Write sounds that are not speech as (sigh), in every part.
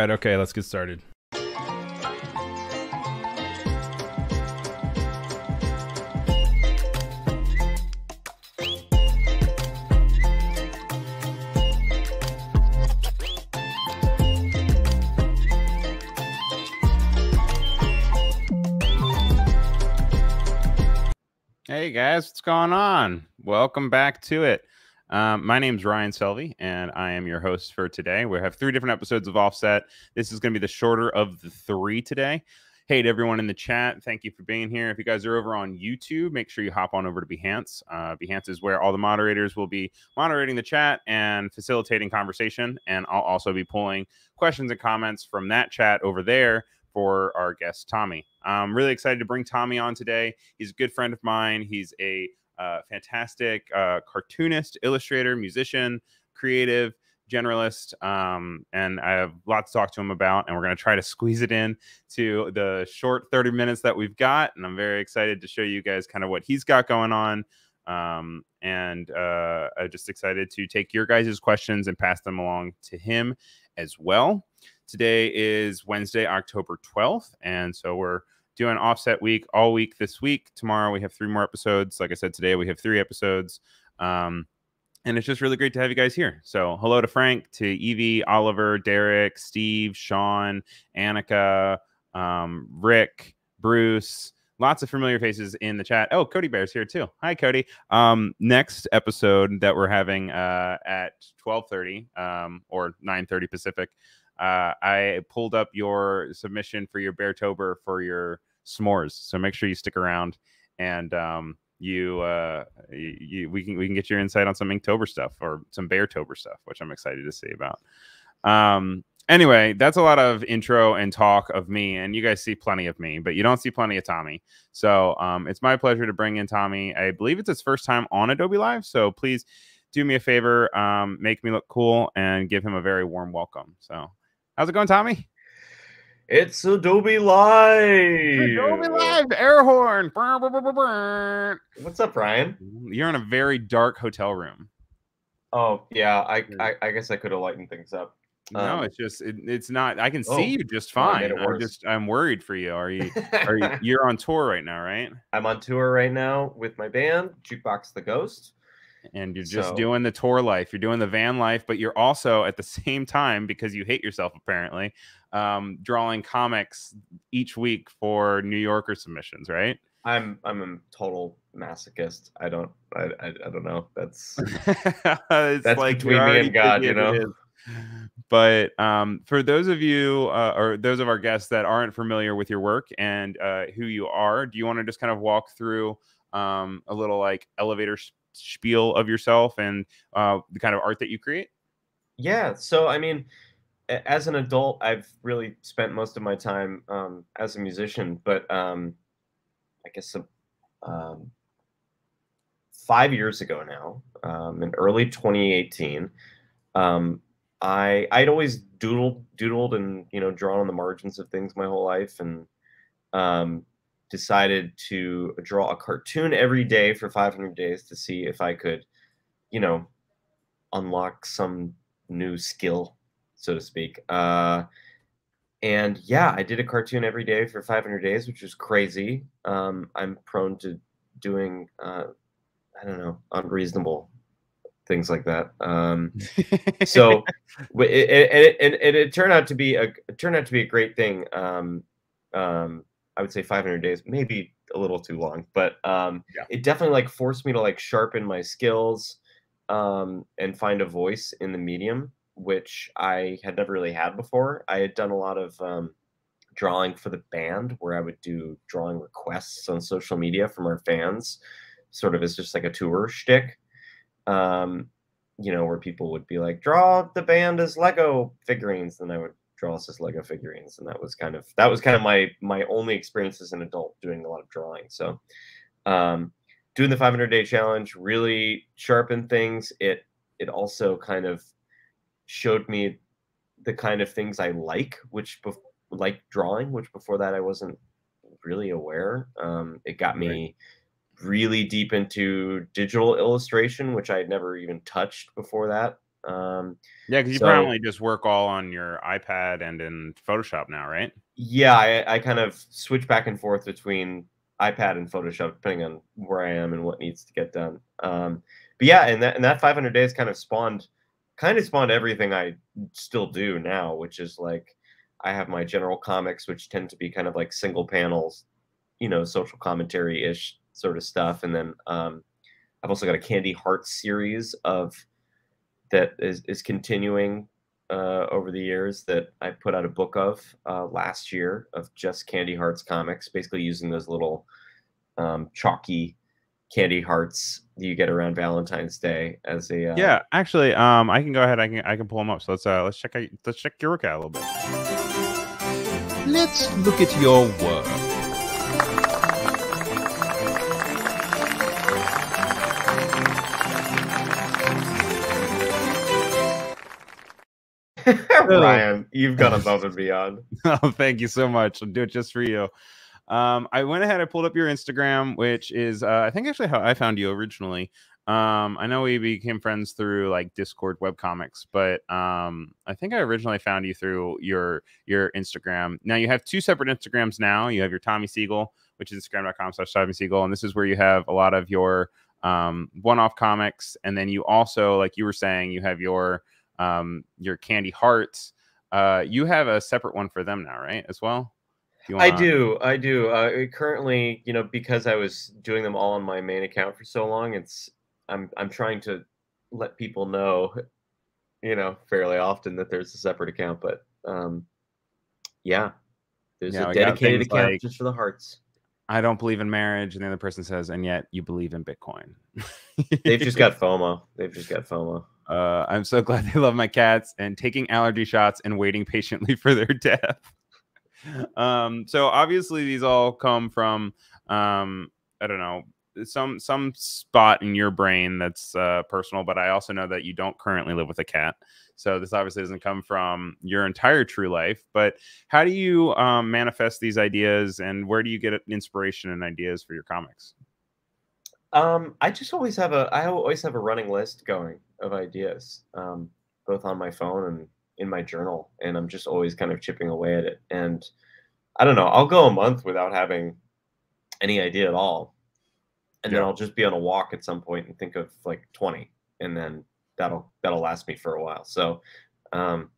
right, okay, let's get started. Hey guys, what's going on? Welcome back to it. Um, my name's Ryan Selvy, and I am your host for today. We have three different episodes of Offset. This is going to be the shorter of the three today. Hey to everyone in the chat, thank you for being here. If you guys are over on YouTube, make sure you hop on over to Behance. Uh, Behance is where all the moderators will be moderating the chat and facilitating conversation, and I'll also be pulling questions and comments from that chat over there for our guest Tommy. I'm really excited to bring Tommy on today. He's a good friend of mine. He's a fantastic uh, cartoonist, illustrator, musician, creative, generalist, um, and I have lots to talk to him about. And we're going to try to squeeze it in to the short 30 minutes that we've got. And I'm very excited to show you guys kind of what he's got going on. Um, and uh, I'm just excited to take your guys' questions and pass them along to him as well. Today is Wednesday, October 12th. And so we're doing offset week all week this week. Tomorrow we have three more episodes. Like I said, today we have three episodes. Um, and it's just really great to have you guys here. So, hello to Frank, to Evie, Oliver, Derek, Steve, Sean, Annika, um, Rick, Bruce. Lots of familiar faces in the chat. Oh, Cody Bear's here too. Hi, Cody. Um, next episode that we're having uh, at twelve thirty um, or nine thirty Pacific. Uh, I pulled up your submission for your Beartober for your s'mores. So make sure you stick around and um, you, uh, you, we can we can get your insight on some Inktober stuff or some Beartober stuff, which I'm excited to see about. Um, anyway, that's a lot of intro and talk of me, and you guys see plenty of me, but you don't see plenty of Tommy. So um, it's my pleasure to bring in Tommy. I believe it's his first time on Adobe Live, so please do me a favor, um, make me look cool, and give him a very warm welcome. So, how's it going, Tommy? It's Adobe Live. Adobe Live, air horn. What's up, Ryan? You're in a very dark hotel room. Oh yeah, I I, I guess I could have lightened things up. No, um, it's just it, it's not. I can see oh, you just fine. I'm just I'm worried for you. Are you are you (laughs) you're on tour right now, right? I'm on tour right now with my band, Jukebox the Ghost and you're just so, doing the tour life you're doing the van life but you're also at the (laughs) same time because you hate yourself apparently um, drawing comics each week for new yorker submissions right i'm i'm a total masochist i don't i i, I don't know that's (laughs) that's like between me and god you know but um, for those of you uh, or those of our guests that aren't familiar with your work and uh, who you are do you want to just kind of walk through um, a little like elevator spiel of yourself and uh, the kind of art that you create? Yeah. So, I mean, as an adult, I've really spent most of my time um, as a musician, but um, I guess um, five years ago now, um, in early 2018, um, I I'd always doodled, doodled, and you know, drawn on the margins of things my whole life, and um, decided to draw a cartoon every day for 500 days to see if I could, you know, unlock some new skill, so to speak. Uh, and yeah, I did a cartoon every day for 500 days, which was crazy. Um, I'm prone to doing, uh, I don't know, unreasonable things like that. Um, (laughs) so, it, it, it, it, it, turned out to be a it turned out to be a great thing. Um, um, I would say 500 days, maybe a little too long, but um, yeah. it definitely like forced me to like sharpen my skills um, and find a voice in the medium, which I had never really had before. I had done a lot of um, drawing for the band where I would do drawing requests on social media from our fans, sort of as just like a tour shtick. Um, you know, where people would be like, draw the band as Lego figurines, and I would draw us as Lego figurines, and that was kind of that was kind of my my only experience as an adult doing a lot of drawing. So, um, doing the 500 day challenge really sharpened things. It it also kind of showed me the kind of things I like, which bef- like drawing, which before that I wasn't really aware. Um, it got me right. really deep into digital illustration, which I had never even touched before that. Um, Yeah, because you So- probably just work all on your iPad and in Photoshop now, right? yeah, I, I kind of switch back and forth between iPad and Photoshop depending on where I am and what needs to get done. Um, but yeah, and that and that 500 days kind of spawned, kind of spawned everything I still do now, which is like I have my general comics, which tend to be kind of like single panels, you know, social commentary ish sort of stuff, and then um, I've also got a Candy Hearts series of that is is continuing uh, over the years that I put out a book of uh, last year of just Candy Hearts comics, basically using those little um, chalky candy hearts you get around Valentine's Day as a uh, Yeah, actually, um, I can go ahead. I can I can pull them up. So let's uh let's check out let's check your work out a little bit. Let's look at your work. (laughs) Ryan, you've gone (laughs) above and beyond. oh, thank you so much. I'll do it just for you. Um, I went ahead. I pulled up your Instagram, which is uh, I think actually how I found you originally. Um, I know we became friends through like Discord webcomics, but um, I think I originally found you through your your Instagram. Now you have two separate Instagrams now. You have your Tommy Siegel, which is Instagram.com slash Tommy Siegel, and this is where you have a lot of your um, one-off comics, and then you also, like you were saying, you have your um, your Candy Hearts. Uh, you have a separate one for them now, right? As well. You I wanna- do, I do. Uh, currently, you know, because I was doing them all on my main account for so long, it's I'm I'm trying to let people know, you know, fairly often that there's a separate account. But um, yeah, there's Yeah, a dedicated account like- just for the hearts. I don't believe in marriage, and the other person says, and yet you believe in Bitcoin. (laughs) They've just got FOMO. They've just got FOMO. Uh, I'm so (laughs) glad they love my cats and taking allergy shots and waiting patiently for their (laughs) death. Um, so obviously these all come from um, I don't know some some spot in your brain that's uh, personal, but I also know that you don't currently live with a cat. So this obviously doesn't come from your entire true life. But how do you um, manifest these ideas, and where do you get inspiration and ideas for your comics? Um, I just always have a I always have a running list going of ideas, um, both on my phone and in my journal, and I'm just always kind of chipping away at it. And I don't know, I'll go a month without having any idea at all, and then I'll just be on a walk at some point and think of like 20, and then that'll that'll last me for a while. So, um,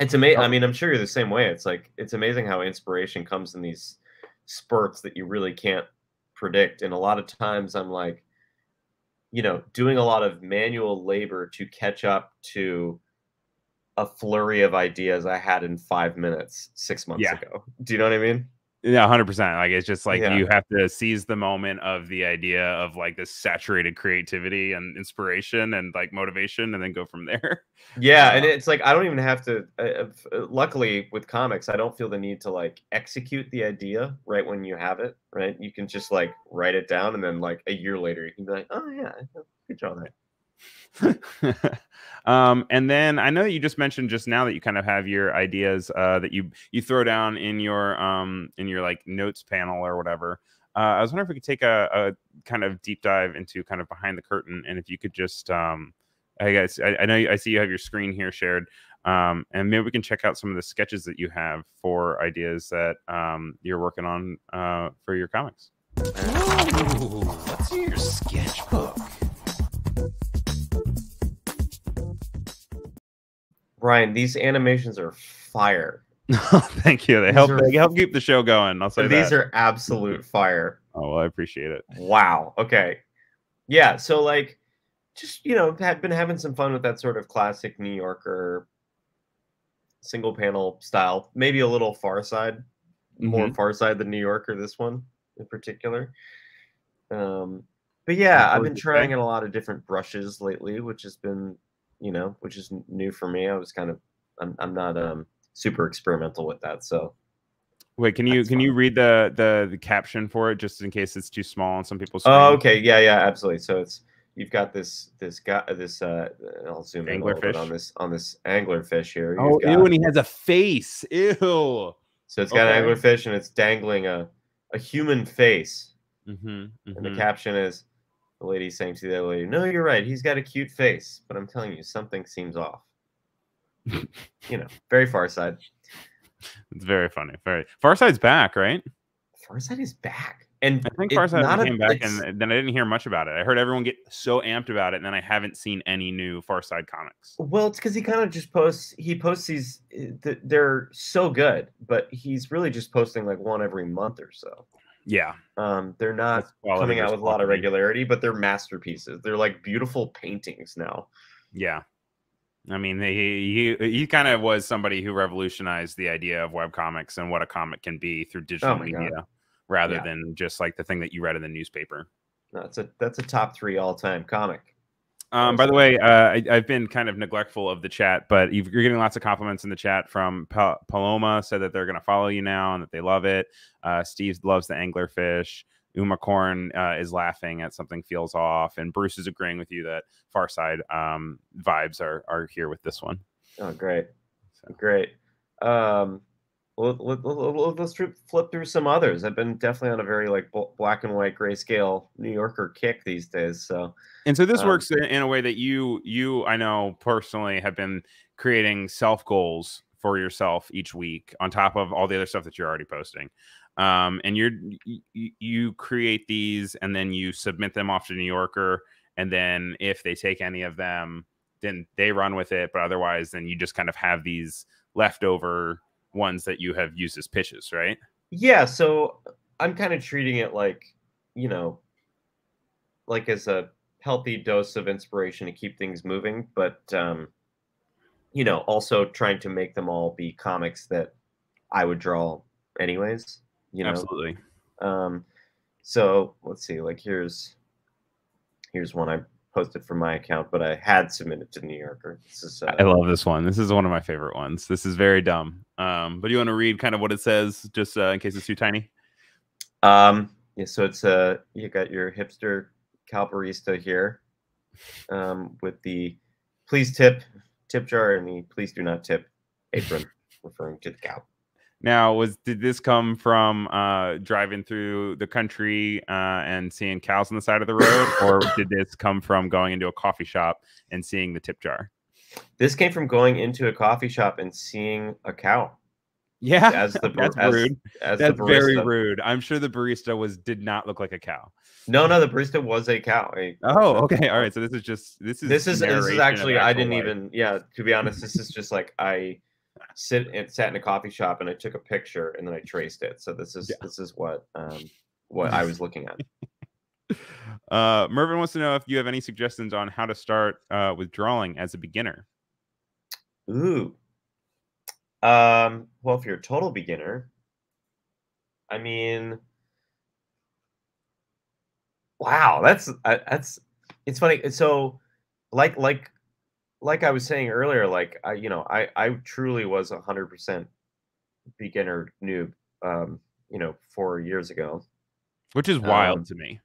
it's amazing. I mean, I'm sure you're the same way. It's like it's amazing how inspiration comes in these spurts that you really can't predict. And a lot of times I'm like, you know, doing a lot of manual labor to catch up to a flurry of ideas I had in five minutes six months Yeah. ago. Do you know what I mean? Yeah, hundred percent. Like it's just like Yeah. you have to seize the moment of the idea of like this saturated creativity and inspiration and like motivation, and then go from there. (laughs) Yeah, and Uh, it's like I don't even have to. Uh, uh, uh, luckily, with comics, I don't feel the need to like execute the idea right when you have it. Right, you can just like write it down, and then like a year later, you can be like, "Oh yeah, good job there." (laughs) um, and then I know that you just mentioned just now that you kind of have your ideas uh, that you you throw down in your um in your like notes panel or whatever. Uh, I was wondering if we could take a, a kind of deep dive into kind of behind the curtain, and if you could just um, I guess I, I know you- I see you have your screen here shared, um, and maybe we can check out some of the sketches that you have for ideas that um, you're working on uh, for your comics. Ooh, let's see your sketchbook? Ryan, these animations are fire. (laughs) Thank you. They These help. are- They help keep the show going. I'll say These that. are absolute (laughs) fire. oh well, I appreciate it. Wow. Okay. Yeah. So like, just you know, had been having some fun with that sort of classic New Yorker single panel style. Maybe a little Far Side, more Far Side than New Yorker. This one in particular. Um, but yeah, I've been trying in a lot of different brushes lately, which has been, you know, which is new for me. I was kind of, I'm, I'm not um super experimental with that. So Wait, can you can you read the, the the caption for it just in case it's too small on some people's? Oh, okay. Yeah, yeah, absolutely. So it's you've got this this guy this uh I'll zoom in a little bit on this on this anglerfish here. Oh, You've got- ew, and he has a face. Ew. so it's got an okay. anglerfish and it's dangling a a human face, Mm-hmm, and the caption is the lady saying to the other lady, "No, you're right. He's got a cute face, but I'm telling you, something seems off." (laughs) you know, very Far Side. It's very funny. Very Farside's back, right? Far Side is back, and I think Farside not a- came back, and then I didn't hear much about it. I heard everyone get so amped about it, and then I haven't seen any new Farside comics. Well, it's because he kind of just posts. He posts these. uh, They're so good, but he's really just posting like one every month or so. Yeah, Um, they're not coming out with a lot of regularity, but they're masterpieces. They're like beautiful paintings now. yeah. I mean, he he, he kind of was somebody who revolutionized the idea of webcomics and what a comic can be through digital Oh my God. media, rather Yeah. than just like the thing that you read in the newspaper. No, a that's a top three all time comic. Um, by the way, uh, I, I've been kind of neglectful of the chat, but you've, you're getting lots of compliments in the chat from Pa- Paloma. Said that they're going to follow you now and that they love it. Uh, Steve loves the anglerfish. Uma Corn uh, is laughing at something feels off, and Bruce is agreeing with you that Far Side um, vibes are are here with this one. Oh, great, So, great. Um, let, let, let, us flip through some others. I've been definitely on a very like bl- black and white grayscale New Yorker kick these days. So and so this Um, works in, in a way that you you I know personally have been creating self goals for yourself each week on top of all the other stuff that you're already posting. Um, and you're you, you create these and then you submit them off to New Yorker, and then if they take any of them, then they run with it. But otherwise, then you just kind of have these leftover ones that you have used as pitches, right? yeah, so I'm kind of treating it like you know, like as a healthy dose of inspiration to keep things moving, but um, you know, also trying to make them all be comics that I would draw anyways. You know, Absolutely. Um, so let's see. Like here's here's one I posted from my account, but I had submitted to New Yorker. This is uh, I love this one. This is one of my favorite ones. This is very dumb. Um, but you want to read kind of what it says, just uh, in case it's too tiny. um yeah. So it's uh you got your hipster calbarista here, um, with the please tip tip jar and the please do not tip apron, (laughs) referring to the cow. Now, was did this come from uh, driving through the country uh, and seeing cows on the side of the road, or did this come from going into a coffee shop and seeing the tip jar? This came from going into a coffee shop and seeing a cow Yeah, as the (laughs) that's as, rude. as That's very rude. I'm sure the barista was did not look like a cow. No, no, the barista was a cow. a- Oh, okay, all right. So this is just this is this is this is actually I didn't life. even yeah to be honest this is just like I sit and sat in a coffee shop and I took a picture and then I traced it so this is Yeah. this is what um what I was (laughs) looking at Uh, Mervin wants to know if you have any suggestions on how to start uh, with drawing as a beginner. ooh um well if you're a total beginner I mean wow that's uh, that's it's funny so like like like I was saying earlier like I you know I I truly was a hundred percent beginner noob um you know four years ago Which is wild Um, to me.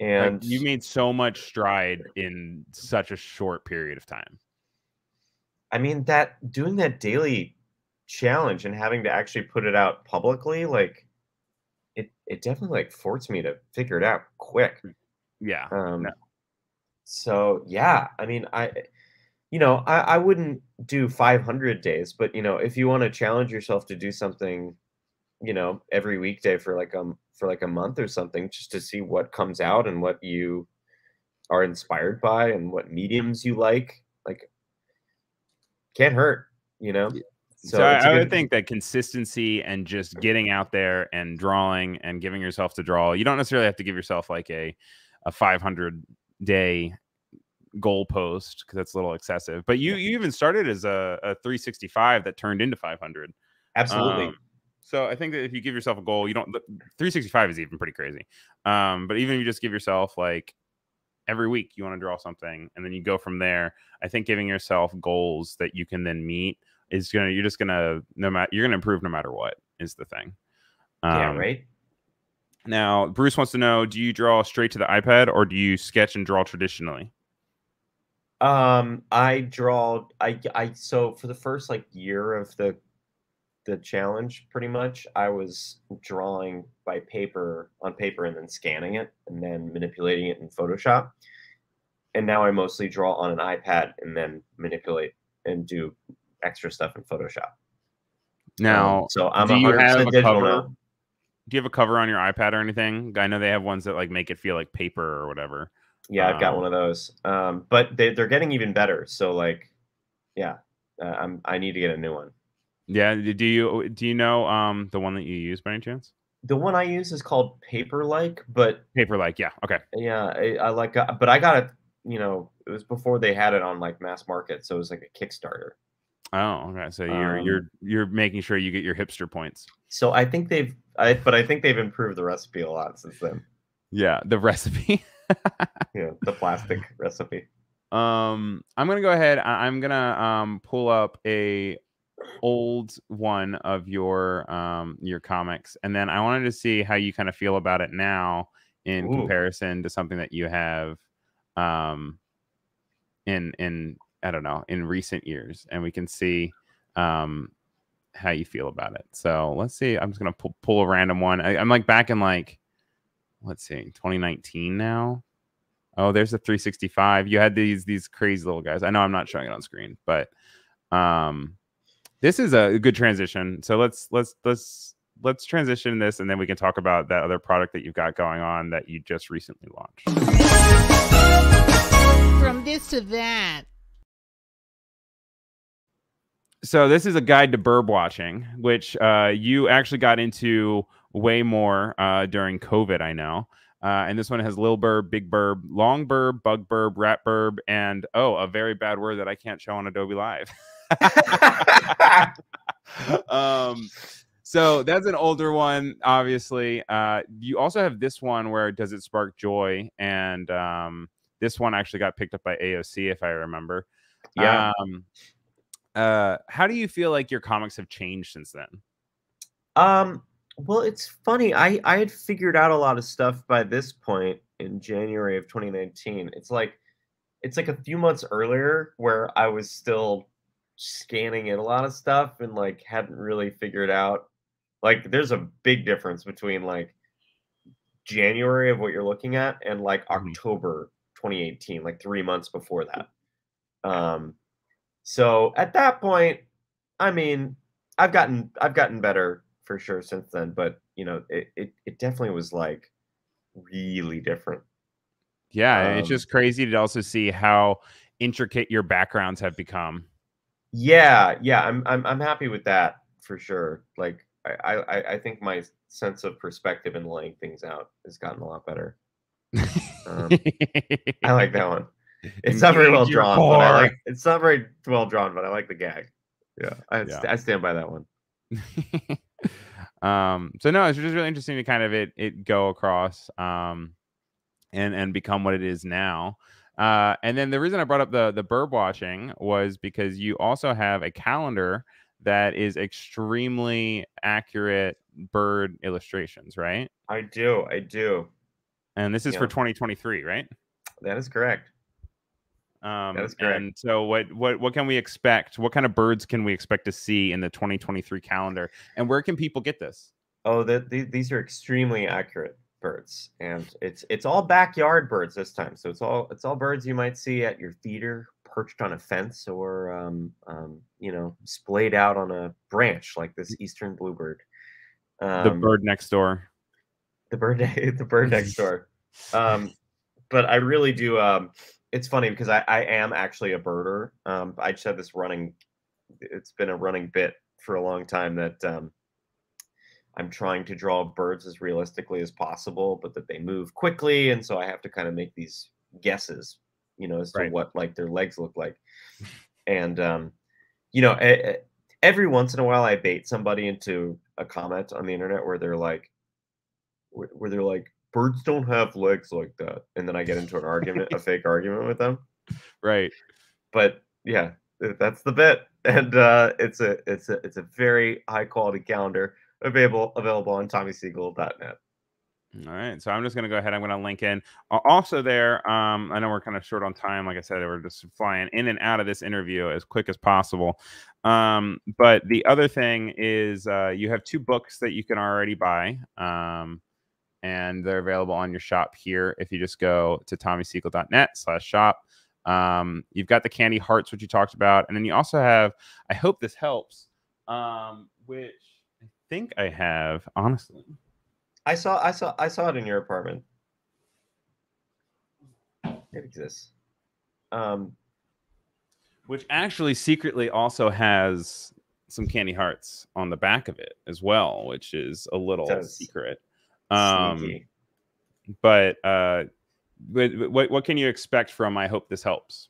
Like, and you made so much stride in such a short period of time. I mean that doing that daily challenge and having to actually put it out publicly, like it it definitely like forced me to figure it out quick. Yeah. Um no. so yeah, I mean I you know, I, I wouldn't do 500 days, but you know, if you want to challenge yourself to do something, you know, every weekday for like um for like a month or something, just to see what comes out and what you are inspired by and what mediums you like, like can't hurt, you know. So, I, it's a I would think that consistency and just getting out there and drawing and giving yourself to draw. You don't necessarily have to give yourself like a a 500 day goal post because that's a little excessive. But you you even started as a, a 365 that turned into 500. absolutely. Um, so I think that if you give yourself a goal, you don't. 365 is even pretty crazy. Um, but even if you just give yourself like every week you want to draw something, and then you go from there. I think giving yourself goals that you can then meet is gonna. You're just gonna no matter. You're gonna improve no matter what is the thing. yeah, Um, right. Now Bruce wants to know: Do you draw straight to the iPad or do you sketch and draw traditionally? Um, I draw. I I so for the first like year of the the challenge pretty much, I was drawing by paper on paper and then scanning it and then manipulating it in Photoshop. And now I mostly draw on an iPad and then manipulate and do extra stuff in Photoshop. Um, Now, so I'm do you have a cover? now. do you have a cover on your iPad or anything? I know they have ones that like make it feel like paper or whatever. Yeah, I've got Um, one of those. Um, but they, they're getting even better. So like, yeah, uh, I'm I need to get a new one. Yeah. Do you do you know um the one that you use by any chance? The one I use is called Paperlike, but Paperlike, yeah. Okay. yeah, I, I like, uh, but I got it. You know, it was before they had it on like mass market, so it was like a Kickstarter. Oh, okay. So you're Um, you're you're making sure you get your hipster points. So I think they've, I but I think they've improved the recipe a lot since then. Yeah, the recipe. (laughs) (laughs) Yeah, the plastic recipe. um, I'm gonna go ahead. I, I'm gonna um pull up a old one of your um your comics, and then I wanted to see how you kind of feel about it now in Ooh. comparison to something that you have um in in I don't know in recent years, and we can see um how you feel about it. So let's see. I'm just gonna pull, pull a random one. I, I'm like back in like let's see 2019 now. Oh, there's a 365. You had these these crazy little guys. I know I'm not showing it on screen, but um this is a good transition. So let's let's let's let's transition this and then we can talk about that other product that you've got going on that you just recently launched. From this to that. So this is a guide to bird watching, which uh, you actually got into way more uh, during COVID. I know. Uh, and this one has little burb, big burb, long burb, bug burb, rat burb, and oh, a very bad word that I can't show on Adobe Live. (laughs) um, so that's an older one, obviously. Uh, you also have this one where does it spark joy, and um, this one actually got picked up by AOC, if I remember. Yeah. Um, uh, how do you feel like your comics have changed since then? Um, well, it's funny. I I had figured out a lot of stuff by this point in January of 2019. It's like it's like a few months earlier where I was still scanning in a lot of stuff and like hadn't really figured out like there's a big difference between like January of what you're looking at and like Mhm. October 2018, like 3 months before that. Um so at that point, I mean, I've gotten I've gotten better for sure since then, but you know, it it, it definitely was like really different. Yeah, it's Um, just crazy to also see how intricate your backgrounds have become. Yeah, yeah, I'm I'm I'm happy with that for sure. Like I I I think my sense of perspective and laying things out has gotten a lot better. Um, I like that one. (laughs) It's not very well drawn, but I like it's not very well drawn, but I like the gag. Yeah, I Yeah. I stand by that one. (laughs) um so no it's just really interesting to kind of it it go across um and and become what it is now uh and then the reason i brought up the the bird watching was because you also have a calendar that is extremely accurate bird illustrations right I do, I do. and this is for 2023 right That is correct. Um is correct. and so what what what can we expect what kind of birds can we expect to see in the 2023 calendar and where can people get this Oh, that the, these are extremely accurate birds, and it's it's all backyard birds this time. So it's all it's all birds you might see at your theater, perched on a fence, or um, um, you know, splayed out on a branch like this eastern bluebird. Um, the bird next door the bird (laughs) the bird next (laughs) door. Um, but I really do. It's funny because I, I am actually a birder. Um, I just have this running. It's been a running bit for a long time that um, I'm trying to draw birds as realistically as possible, but that they move quickly, and so I have to kind of make these guesses, you know, as to what like their legs look like. And um, you know, every once in a while, I bait somebody into a comment on the internet where they're like, where where they're like, birds don't have legs like that, and then I get into an argument, a (laughs) fake argument with them. right But yeah, that's the bit, (laughs) and uh, it's a it's a it's a very high quality calendar available available on TommySiegel.net. All right, so I'm just gonna go ahead. I'm gonna link in. Also, there. Um, I know we're kind of short on time. Like I said, we're just flying in and out of this interview as quick as possible. Um, but the other thing is, uh, you have two books that you can already buy. Um, and they're available on your shop here. If you just go to tommysiegel.net slash shop. Um, you've got the candy hearts, which you talked about, and then you also have. I hope this helps. Um, which I think I have honestly. I saw I saw I saw it in your apartment. It exists. Um, which actually secretly also has some candy hearts on the back of it as well, which is a little secret. Um, sneaky. but uh, what what can you expect from? I hope this helps.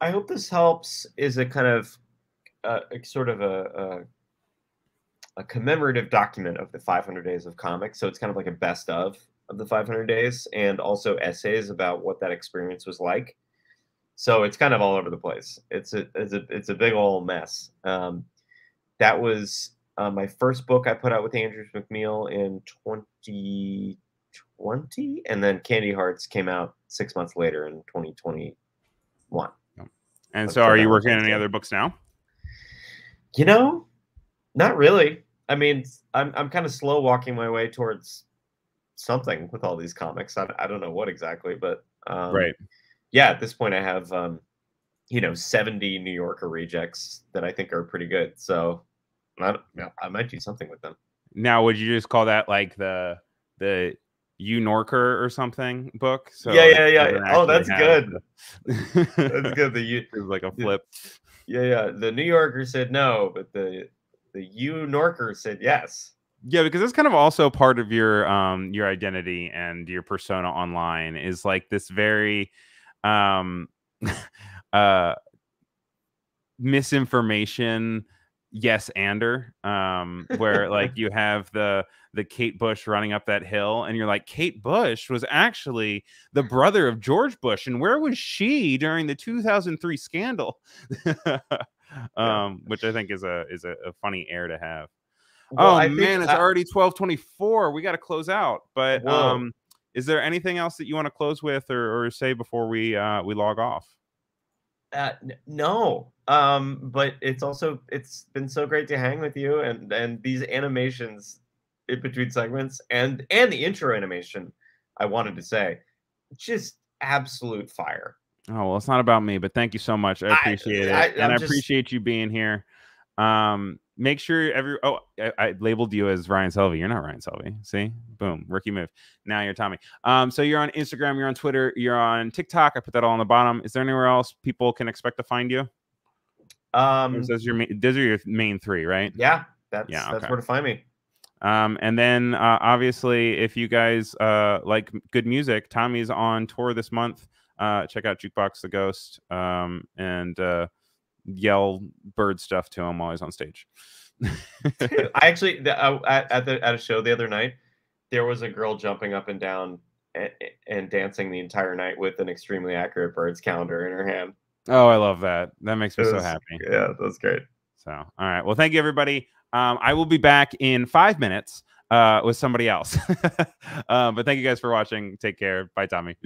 I hope this helps. Is a kind of uh, a sort of a, a a commemorative document of the 500 days of comics. So it's kind of like a best of of the 500 days, and also essays about what that experience was like. So it's kind of all over the place. It's a it's a it's a big old mess. Um, that was uh, my first book I put out with Andrews McMeel in 2020, and then Candy Hearts came out six months later in 2021. And so, are you working on any other books now? You know, not really. I mean, I'm I'm kind of slow walking my way towards something with all these comics. I, I don't know what exactly, but um, right. Yeah, at this point, I have um, you know 70 New Yorker rejects that I think are pretty good. So I, yeah, I might do something with them. Now, would you just call that like the the you Norker or something book? So Yeah, yeah, yeah. Oh, that's good. the- That's good. The you, (laughs) It's like a flip. yeah, yeah. The New Yorker said no, but the the you Norker said yes. Yeah, because that's kind of also part of your um your identity and your persona online is like this very um (laughs) uh misinformation yes ander um where like (laughs) you have the the Kate Bush running up that hill and you're like Kate Bush was actually the brother of George Bush and where was she during the 2003 scandal (laughs) um which I think is a is a, a funny air to have Well, oh I man, it's I- already twelve twenty four. We got to close out. But Whoa. um, is there anything else that you want to close with or, or say before we uh, we log off? Uh, no, um, but it's also it's been so great to hang with you and and these animations in between segments and and the intro animation. I wanted to say, just absolute fire. Oh well, it's not about me, but thank you so much. I I- appreciate it, I- and I'm I appreciate you being here. Um, make sure every oh, I, I labeled you as Ryan Selvy. You're not Ryan Selvy. See, boom, rookie move. Now you're Tommy. Um, so you're on Instagram, you're on Twitter, you're on TikTok. I put that all on the bottom. Is there anywhere else people can expect to find you? Um, those, are your main, those are your main three, right? yeah, that's Yeah, that's where to find me. Um, and then uh, obviously, if you guys uh, like good music, Tommy's on tour this month. Uh, check out Jukebox the Ghost um, and uh, yell bird stuff to him while he's on stage. I actually the, uh, at at the at a show the other night, there was a girl jumping up and down and, and dancing the entire night with an extremely accurate birds calendar in her hand. oh, I love that. That makes me It so happy. Yeah, that's great. So, all right. Well, thank you, everybody. Um, I will be back in five minutes uh, with somebody else. um, (laughs) but thank you guys for watching. Take care. Bye, Tommy.